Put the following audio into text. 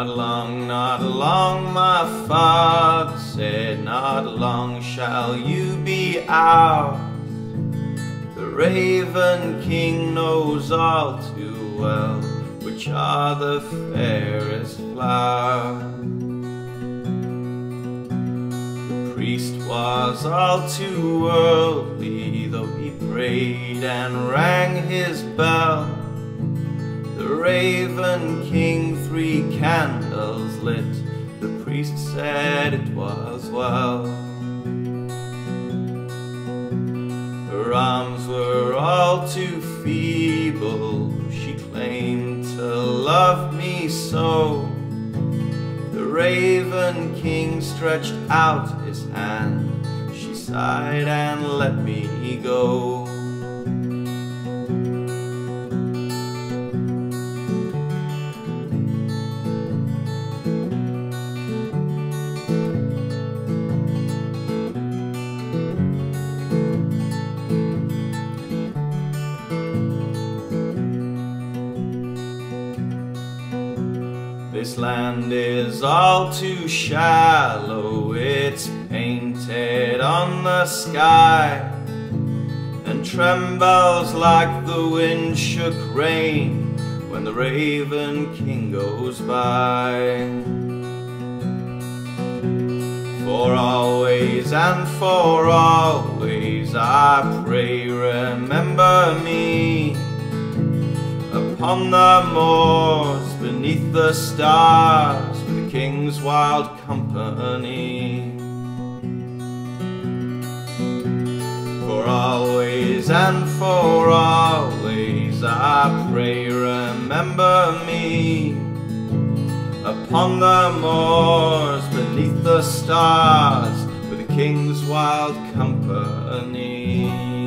Not long, not long, my father said, Not long shall you be ours. The Raven King knows all too well which are the fairest flowers. The priest was all too worldly, though he prayed and rang his bell. Raven King three candles lit, the priest said it was well. Her arms were all too feeble, she claimed to love me so. The Raven King stretched out his hand, she sighed and let me go. This land is all too shallow, it's painted on the sky and trembles like the wind shook rain when the Raven King goes by. For always and for always I pray, remember me upon the moors beneath the stars with the king's wild company. For always and for always I pray remember me upon the moors beneath the stars with the king's wild company.